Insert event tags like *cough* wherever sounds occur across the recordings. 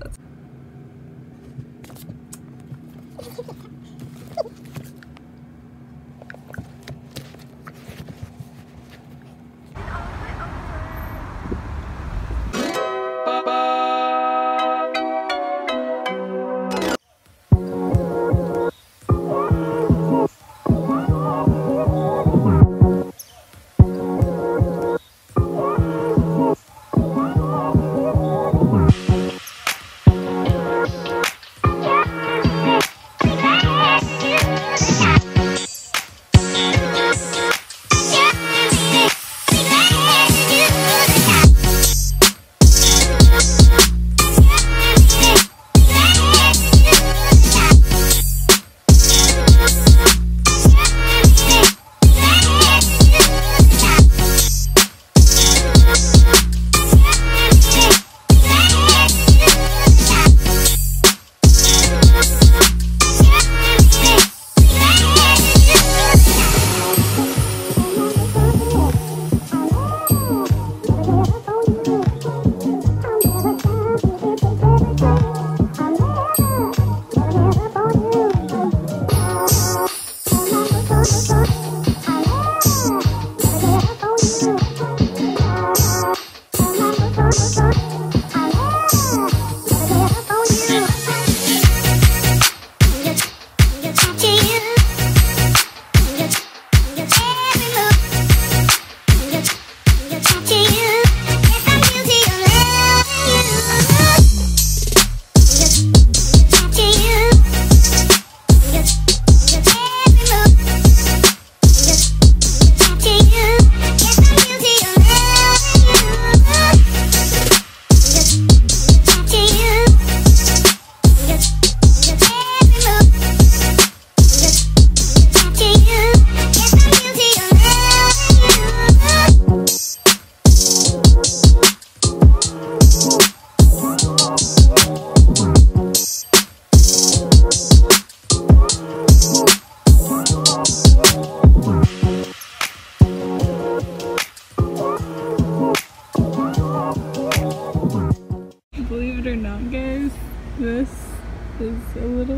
That's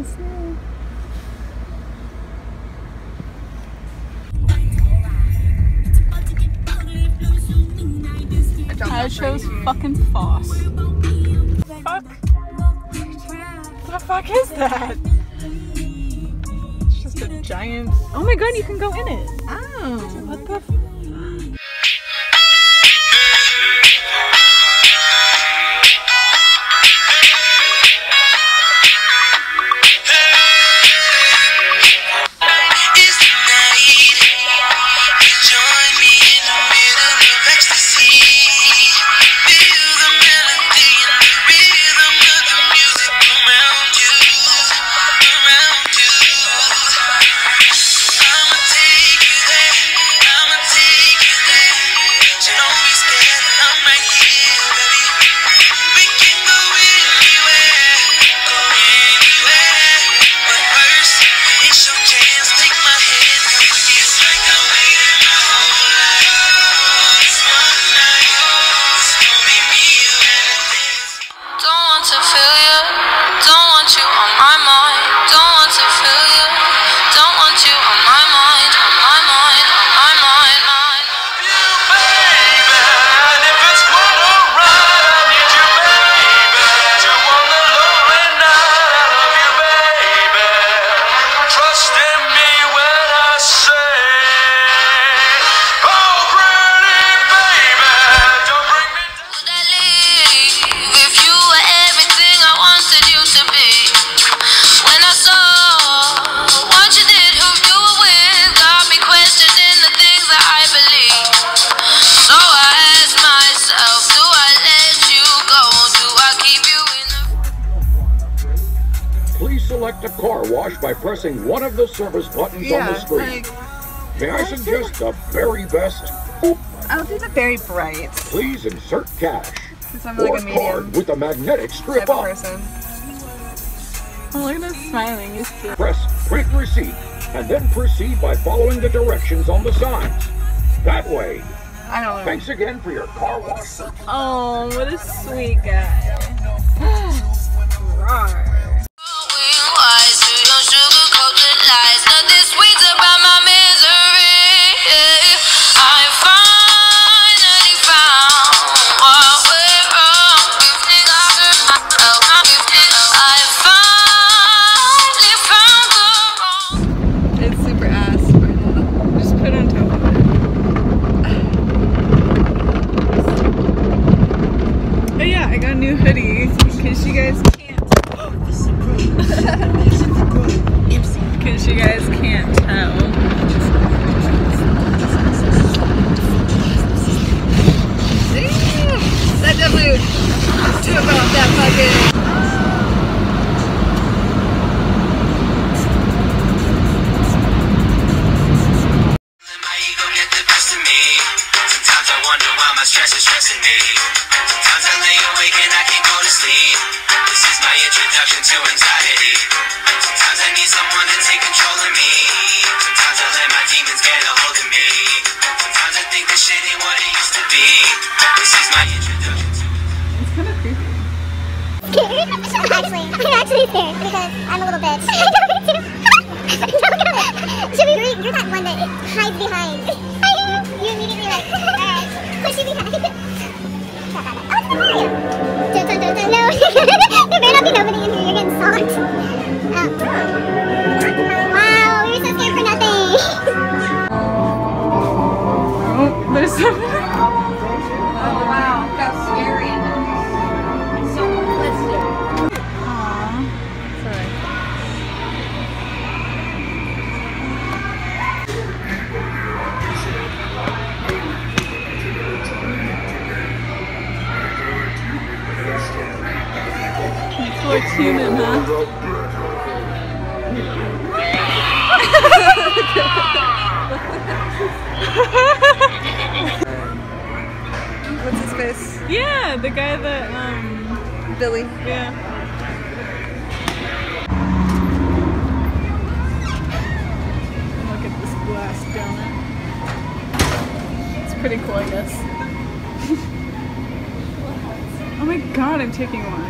a little sad. I chose fucking Foss. Fuck. What the fuck is that? It's just a giant. Oh my god, you can go in it. Oh, what the? Wash by pressing one of the service buttons on the screen. May I suggest the very best? I'll do the very bright. Please insert cash I'm or like a card with a magnetic strip up. person. Oh, look at this smiling. He's cute. Press print receipt and then proceed by following the directions on the signs. That way. I don't know. Thanks again for your car wash. Oh, what a sweet guy. *gasps* got new hoodie because you guys can't. Because you guys can't tell. That definitely took off that fucking. My stress is stressing me. My to anxiety. Sometimes I need someone to take control of me. Sometimes I let my demons get a hold of me. Sometimes I think this shit ain't what it used to be. This is my introduction to It's kind of creepy. actually, I'm actually scared because I'm a little bitch. *laughs* *laughs* Should we read? You're that one that hides behind. *laughs* I am. You immediately like, alright, push you behind. Stop that. Oh, it's not here. Dun, dun, dun, dun. No, there better not be nobody in here. You're getting stalked. Um, wow, you're so scared for nothing. Oh, there's some. Human, huh? *laughs* What's his face? Yeah, the guy that, um, Billy. yeah. Look at this glass donut. It's pretty cool, I guess. *laughs* oh my god, I'm taking one.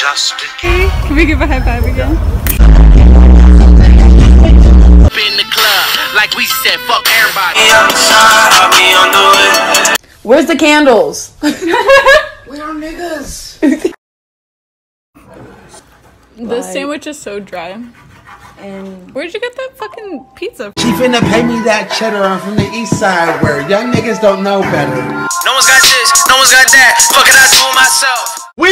just a game. Can we give a high five again? Up in the club, like we said, fuck everybody. Outside, I'll be on the way. Where's the candles? *laughs* The sandwich is so dry. And Where'd you get that fucking pizza? She finna pay me that cheddar. I'm from the east side where young niggas don't know better. No one's got this, no one's got that. Fuck it, I do it myself. We